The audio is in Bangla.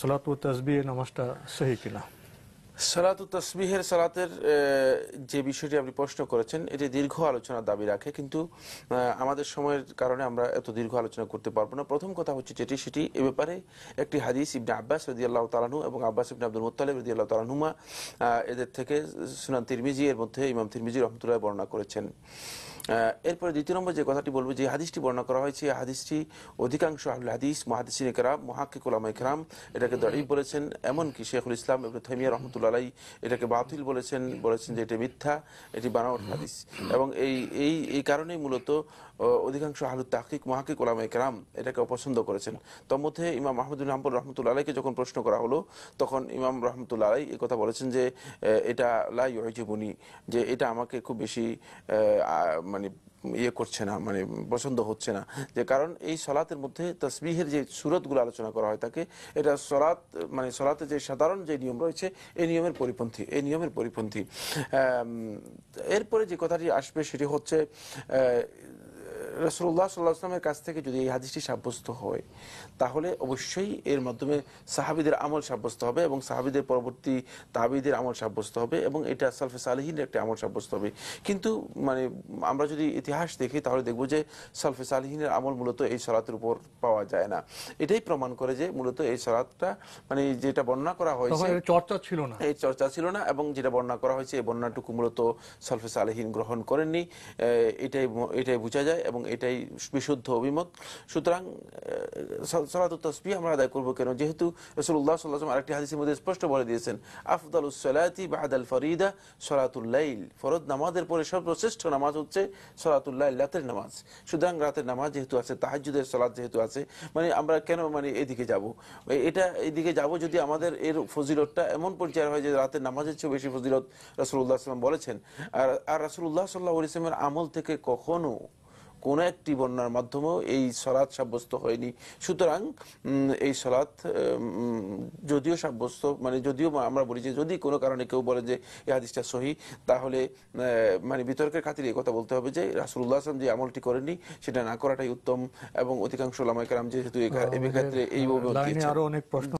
সালাত তাসবিহ নামাজটা সহি কিনা? সালাত তসবিহের সালাতের যে বিষয়টি আপনি প্রশ্ন করেছেন, এটি দীর্ঘ আলোচনার দাবি রাখে, কিন্তু আমাদের সময়ের কারণে আমরা এত দীর্ঘ আলোচনা করতে পারব না। প্রথম কথা হচ্ছে যেটি, সেটি এ ব্যাপারে একটি হাদিস ইবনে আব্বাস রদি আল্লাহ তালানু এবং আব্বাস ইবনে আব্দুল মুতালিব রদি আল্লাহ তালানুমা এদের থেকে সুনান তিরমিজি, এর মধ্যে ইমাম তিরমিজি রহমতুল্লাহ বর্ণনা করেছেন। এরপরে দ্বিতীয় নম্বর যে কথাটি বলব, যে হাদিসটি বর্ণনা করা হয়েছে হাদিসটি অধিকাংশ আহলে হাদিস মহাদিসিন একরাম মহাকিকুল ইকরাম এটাকে দরিব বলেছেন, এমনকি শেখুল ইসলাম এবং থেমিয়া রহমতুল্লাহ এটাকে বাতিল বলেছেন বলেছেন যে এটি মিথ্যা, এটি বানাওয়াট হাদিস। এবং এই এই এই কারণেই মূলত অধিকাংশ আহলু তাহকিক মহাকিক ওলামা একরাম এটাকে অপছন্দ করেছেন। তোর মধ্যে ইমাম মাহমুদুল হাম্পুর রহমতুল্লাহ আলাইকে যখন প্রশ্ন করা হলো, তখন ইমাম রহমতুল্লাহ আলাই এই কথা বলেছেন যে এটা লাই যে এটা আমাকে খুব বেশি মানে ইয়ে করছে না মানে পছন্দ হচ্ছে না। যে কারণ এই সলাতের মধ্যে তসবিহের যে সুরতগুলো আলোচনা করা হয় তাকে, এটা সলাত মানে সলাতে যে সাধারণ যে নিয়ম রয়েছে, এই নিয়মের পরিপন্থী, এই নিয়মের পরিপন্থী। এরপরে যে কথাটি আসবে সেটি হচ্ছে রসুল্লাহ সাল্লাহ আসলামের কাছ থেকে যদি এই হাদিসটি সাব্যস্ত হয় তাহলে অবশ্যই এর মাধ্যমে সাহাবিদের আমল সাব্যস্ত হবে এবং সাহাবিদের পরবর্তী তাহাবিদের আমল সাব্যস্ত হবে এবং এটা সালফে সালিহিনের একটা আমল সাব্যস্ত হবে। কিন্তু মানে আমরা যদি ইতিহাস দেখি তাহলে দেখব যে সালফে সালিহিনের আমল মূলত এই সলাতের উপর পাওয়া যায় না। এটাই প্রমাণ করে যে মূলত এই সলাতটা মানে যেটা বর্ণনা করা হয়েছে চর্চা ছিল না। এই চর্চা ছিল না এবং যেটা বর্ণনা করা হয়েছে এই বর্ণনাটুকু মূলত সালফে সালেহীন গ্রহণ করেননি। এটাই এটাই বোঝা যায় এবং এটাই বিশুদ্ধ অভিমত। সুতরাং সলাত তসবি আমরা আদায় করব কেন? যেহেতু রসুল্লাহ সাল্লাহ আরেকটি হাদিসের মধ্যে স্পষ্ট বলে দিয়েছেন, আফদাল উসলাতি বাহাদাল ফরিদা সলাতুল্লাইল ফরদ নামাজের পরে সর্বশ্রেষ্ঠ নামাজ হচ্ছে সলাতুল্লাইল রাতের নামাজ। সুতরাং রাতের নামাজ যেহেতু আছে তাহাজুদের সলাৎ যেহেতু আছে মানে আমরা কেন মানে এদিকে যাব? এটা এদিকে যাব যদি আমাদের এর ফজিলতটা এমন পর্যায়ে হয় যে রাতের নামাজের চেয়ে বেশি ফজিলত রাসুল্লাহ সাল্লাম বলেছেন। আর আর রাসুল্লাহ সাল্লাহ ইসলামের আমল থেকে কখনো কোন একটি বন্যার মাধ্যমেও এই সলাৎ সাব্যস্ত হয়নি। সুতরাং এই সলাৎ উম, যদিও সাব্যস্ত মানে যদিও আমরা বলি যে যদি কোনো কারণে কেউ বলে যে এই হাদিসটা সহি তাহলে মানে বিতর্কের খাতিরে এই কথা বলতে হবে যে রাসুল্লাহ আসলাম যে আমলটি করেননি সেটা না করাটাই উত্তম। এবং অধিকাংশ লামাইকার যেহেতু এই ক্ষেত্রে এই আরও অনেক প্রশ্ন